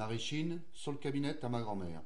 Marie Chine, sur le cabinet à ma grand-mère.